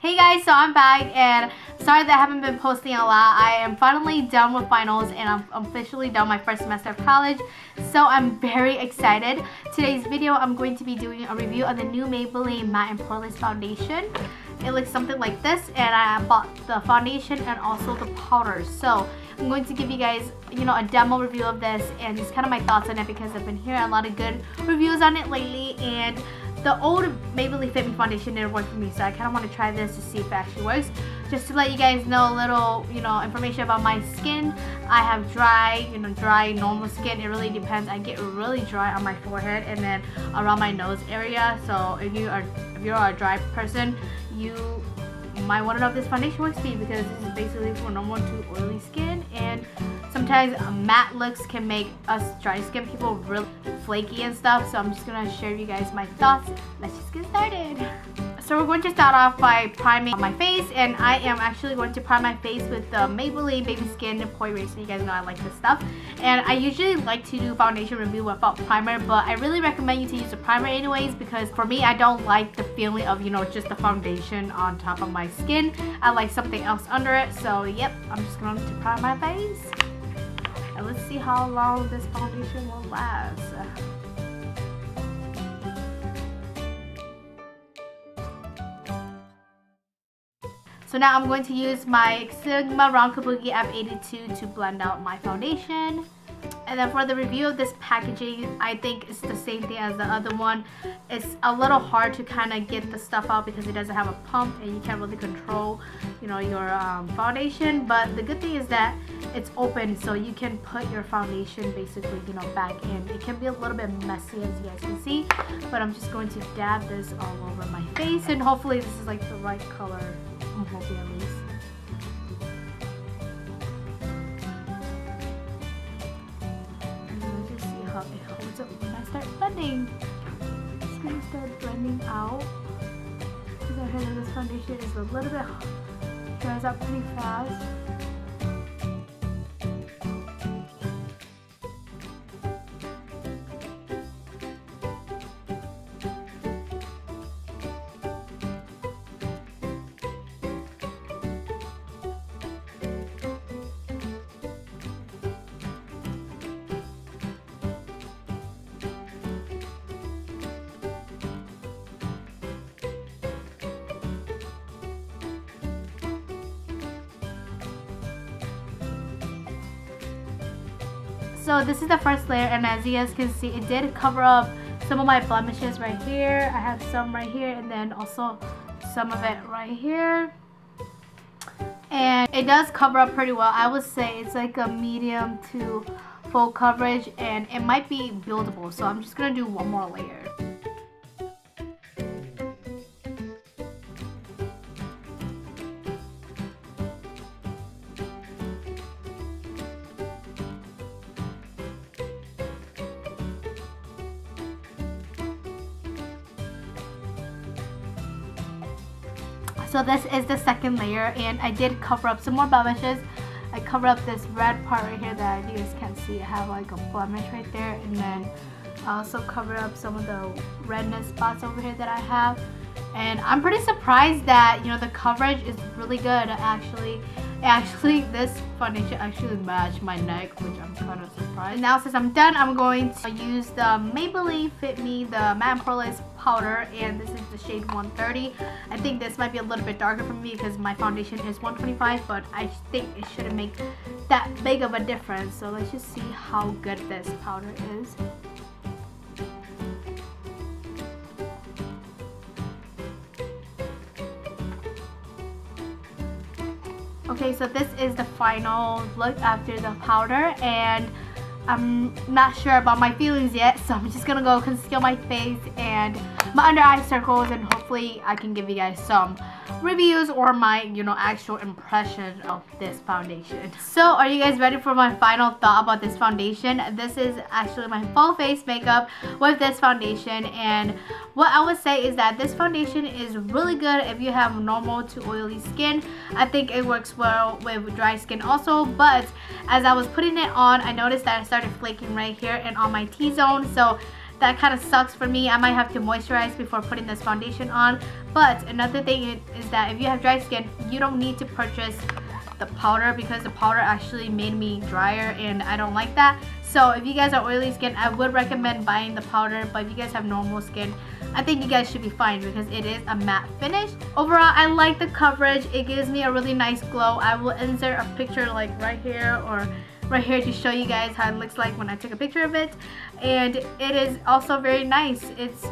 Hey guys, so I'm back and sorry that I haven't been posting a lot. I am finally done with finals and I'm officially done my first semester of college. So I'm very excited. Today's video, I'm going to be doing a review of the new Maybelline Matte and Poreless Foundation. It looks something like this and I bought the foundation and also the powder. So I'm going to give you guys, you know, a demo review of this and just kind of my thoughts on it because I've been hearing a lot of good reviews on it lately and the old Maybelline Fit Me foundation didn't work for me, so I kind of want to try this to see if it actually works. Just to let you guys know a little, you know, information about my skin. I have dry, you know, dry normal skin. It really depends. I get really dry on my forehead and then around my nose area. So if you are, if you're a dry person, you might want to know if this foundation works for you because this is basically for normal to oily skin and sometimes matte looks can make us dry skin people really flaky and stuff. So I'm just gonna share you guys my thoughts. Let's just get started. So we're going to start off by priming my face and I am actually going to prime my face with the Maybelline Baby Skin Pore Eraser. You guys know I like this stuff. And I usually like to do foundation review without primer but I really recommend you to use a primer anyways because for me I don't like the feeling of you know just the foundation on top of my skin. I like something else under it. So yep, I'm just going to prime my face. And let's see how long this foundation will last. So now I'm going to use my Sigma Round Kabuki F82 to blend out my foundation. And then for the review of this packaging, I think it's the same thing as the other one. It's a little hard to kind of get the stuff out because it doesn't have a pump and you can't really control, you know, your um, foundation. But the good thing is that it's open so you can put your foundation basically, you know, back in. It can be a little bit messy as you guys can see, but I'm just going to dab this all over my face and hopefully this is like the right color. I'm hoping at least. When I start blending. It's gonna start blending out. Because I heard that this foundation is a little bit dries out pretty fast. So this is the first layer and as you guys can see it did cover up some of my blemishes right here. I have some right here and then also some of it right here. And it does cover up pretty well. I would say it's like a medium to full coverage and it might be buildable. So I'm just going to do one more layer. So this is the second layer and I did cover up some more blemishes. I covered up this red part right here that you guys can't see. I have like a blemish right there and then I also covered up some of the redness spots over here that I have. And I'm pretty surprised that, you know, the coverage is really good actually. Actually, this foundation actually matched my neck, which I'm kind of surprised. Now, since I'm done, I'm going to use the Maybelline Fit Me, the Matte Poreless powder, and this is the shade 130. I think this might be a little bit darker for me because my foundation is 125, but I think it shouldn't make that big of a difference. So let's just see how good this powder is. Okay, so this is the final look after the powder and I'm not sure about my feelings yet, so I'm just gonna go conceal my face and my under eye circles and hopefully I can give you guys some reviews or my, you know, actual impression of this foundation. So, are you guys ready for my final thought about this foundation? This is actually my full face makeup with this foundation and what I would say is that this foundation is really good if you have normal to oily skin. I think it works well with dry skin also, but as I was putting it on, I noticed that I started flaking right here and on my T-zone. So that kind of sucks for me. I might have to moisturize before putting this foundation on. But another thing is that if you have dry skin, you don't need to purchase the powder because the powder actually made me drier and I don't like that. So if you guys are oily skin, I would recommend buying the powder. But if you guys have normal skin, I think you guys should be fine because it is a matte finish. Overall, I like the coverage. It gives me a really nice glow. I will insert a picture like right here or right here to show you guys how it looks like when I took a picture of it. And it is also very nice. It's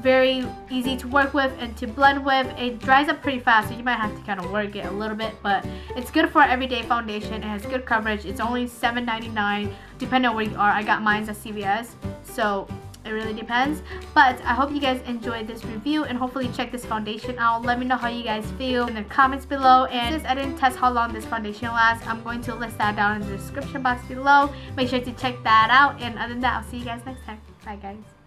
very easy to work with and to blend with. It dries up pretty fast, so you might have to kind of work it a little bit, but it's good for everyday foundation. It has good coverage. It's only $7.99 depending on where you are. I got mine at CVS, so it really depends. But i hope you guys enjoyed this review and hopefully check this foundation out. Let me know how you guys feel in the comments below. And since i didn't test how long this foundation lasts i'm going to list that down in the description box below. Make sure to check that out. And other than that i'll see you guys next time. Bye guys